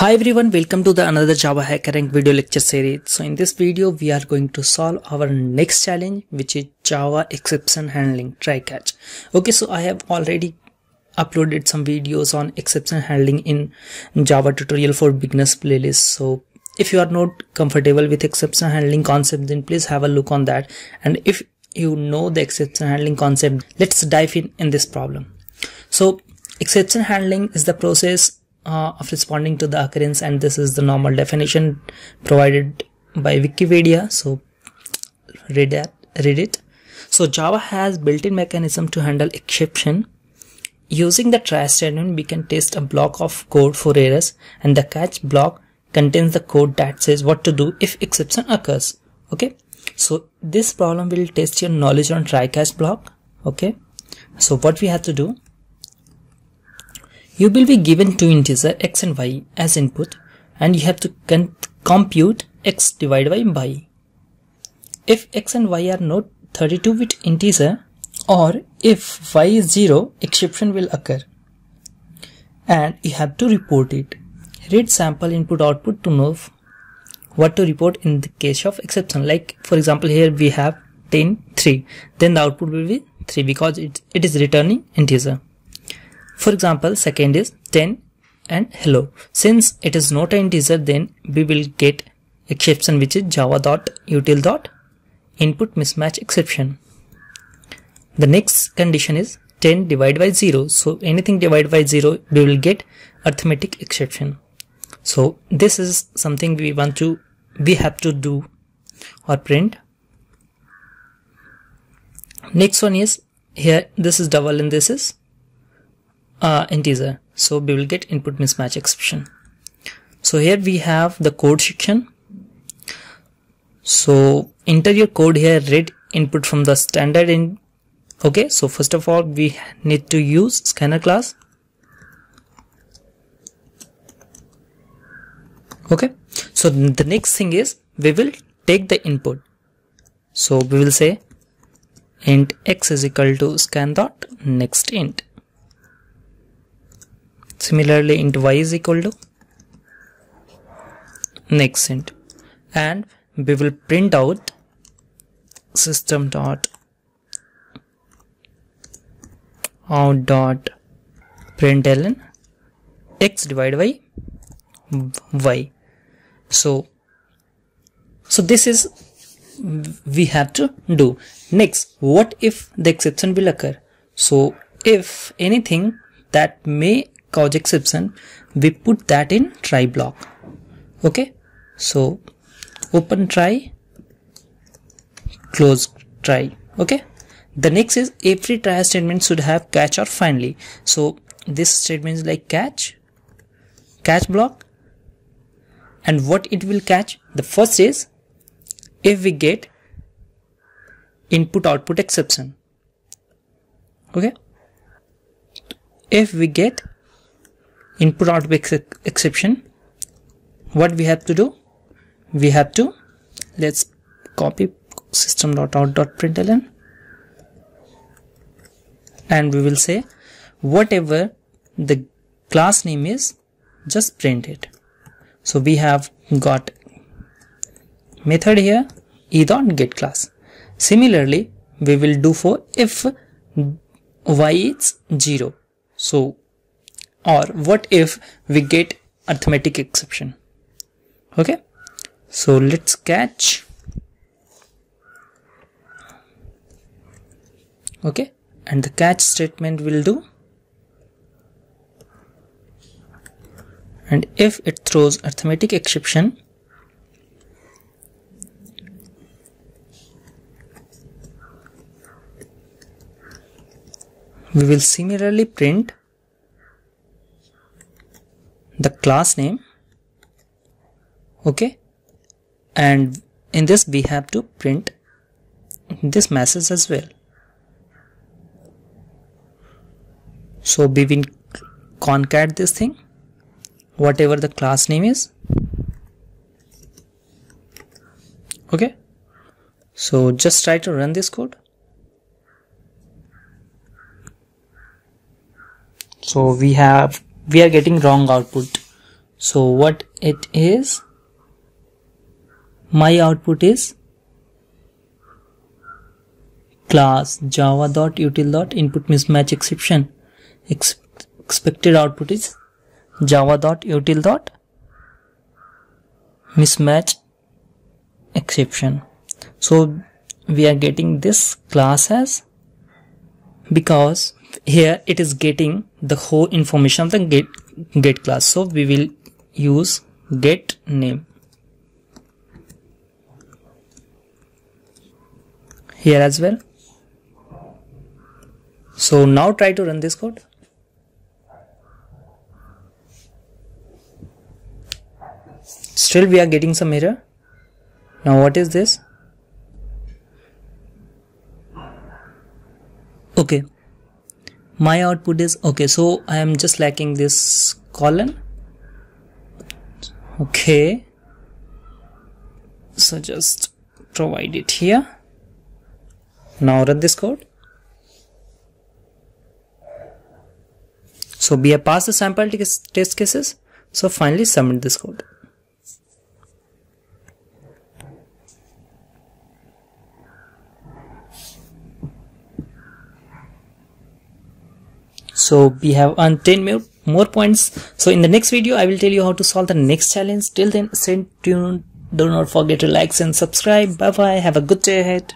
Hi everyone, welcome to the another Java HackerRank video lecture series. So in this video, we are going to solve our next challenge, which is Java exception handling try catch. Okay, so I have already uploaded some videos on exception handling in Java tutorial for beginners playlist. So if you are not comfortable with exception handling concept, then please have a look on that. And if you know the exception handling concept, let's dive in in this problem. So exception handling is the process uh, of responding to the occurrence and this is the normal definition provided by wikipedia so read that read it. So java has built-in mechanism to handle exception using the try statement we can test a block of code for errors and the catch block contains the code that says what to do if exception occurs. Okay? So this problem will test your knowledge on try catch block. Okay? So what we have to do you will be given two integers x and y as input and you have to compute x divided by y. If x and y are not 32-bit integer or if y is 0, exception will occur and you have to report it. Read sample input output to know what to report in the case of exception. Like for example here we have 10 3 then the output will be 3 because it, it is returning integer. For example, second is 10 and hello. Since it is not an integer, then we will get exception which is java.util dot input mismatch exception. The next condition is 10 divided by 0. So anything divided by 0, we will get arithmetic exception. So this is something we want to, we have to do or print. Next one is here, this is double and this is uh, integer. So we will get input mismatch exception so here we have the code section. So enter your code here read input from the standard in okay. So first of all we need to use scanner class. Okay. So the next thing is we will take the input. So we will say int x is equal to scan dot next int similarly int y is equal to next int. And we will print out system dot out dot println x divided by y. So so this is we have to do. Next what if the exception will occur? So if anything that may cause exception we put that in try block. Okay? So open try close try. Okay? The next is every try statement should have catch or finally. So this statement is like catch catch block. And what it will catch? The first is if we get input output exception. Okay? If we get input output ex exception. What we have to do? We have to let's copy system.out.println and we will say whatever the class name is just print it. So we have got method here e dot get class. Similarly we will do for if y is 0 so or what if we get arithmetic exception? Okay. So let's catch. Okay. And the catch statement will do. And if it throws arithmetic exception we will similarly print the class name okay? And in this we have to print this message as well. So we will concat this thing whatever the class name is okay? So just try to run this code. So we have we are getting wrong output. So what it is? My output is class java.util.input mismatch exception. Ex expected output is java.util.mismatch exception. So we are getting this class as because here it is getting the whole information of the get get class. So we will use get name. Here as well. So now try to run this code. Still we are getting some error. Now what is this? Okay my output is okay so I am just lacking this colon. Okay. So just provide it here. Now run this code. So we have passed the sample test cases. So finally submit this code so we have earned 10 more, more points. So in the next video i will tell you how to solve the next challenge. Till then stay tuned. Do not forget to like and subscribe. Bye bye have a good day ahead